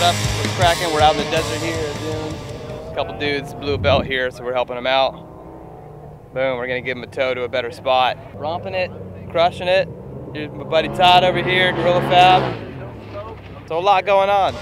second. We're out in the desert here. A couple dudes blew a belt here, so we're helping them out. Boom, we're gonna give them a tow to a better spot. Romping it, crushing it. Here's my buddy Todd over here, Gorilla Fab. So a lot going on.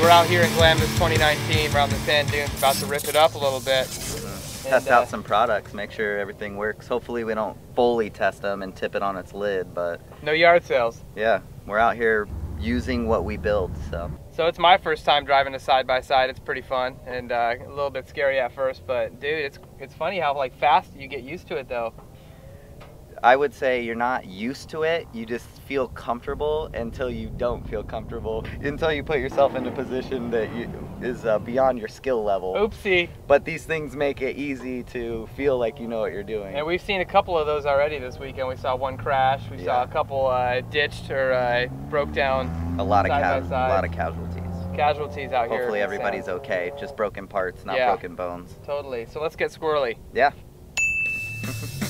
We're out here in Glamis 2019 around the sand dunes, about to rip it up a little bit. Test out some products, make sure everything works. Hopefully we don't fully test them and tip it on its lid, but No yard sales. yeah, we're out here using what we build, so. So it's my first time driving a side by side. It's pretty fun and uh, a little bit scary at first, but dude, it's it's funny how like fast you get used to it though. I would say you're not used to it. You just feel comfortable until you don't feel comfortable. Until you put yourself in a position that you, is uh, beyond your skill level. Oopsie. But these things make it easy to feel like you know what you're doing. And we've seen a couple of those already this weekend. We saw one crash. We saw a couple uh, ditched or uh, broke down a lot of ca- a lot of casualties. casualties out here. Hopefully everybody's okay. Just broken parts, not Yeah. broken bones. Totally. So let's get squirrely. Yeah.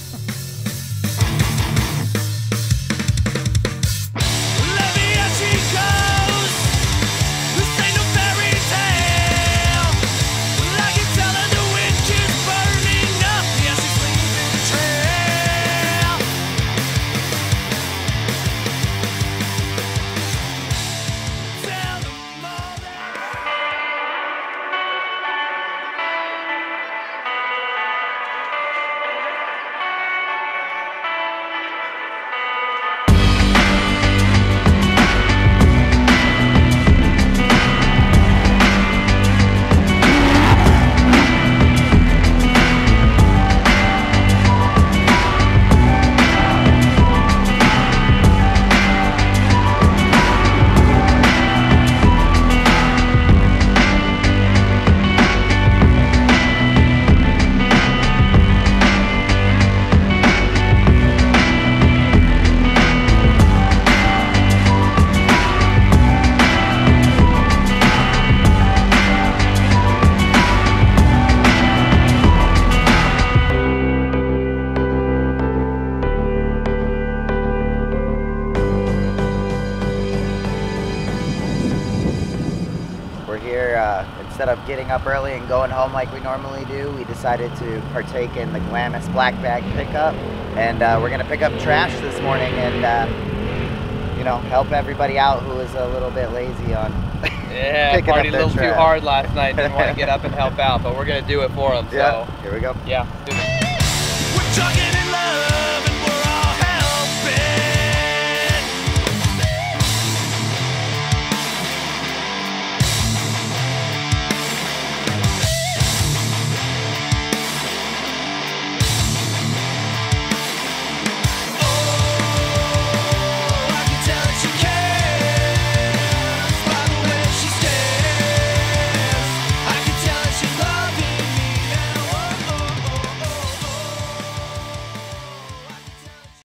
We're here, uh, instead of getting up early and going home like we normally do, we decided to partake in the Glamis Black Bag pickup. And uh, we're going to pick up trash this morning and, uh, you know, help everybody out who is a little bit lazy on Yeah, picking up partied a their little too hard last night. Didn't want to get up and help out, but we're gonna do it for them. So Yeah, here we go. yeah,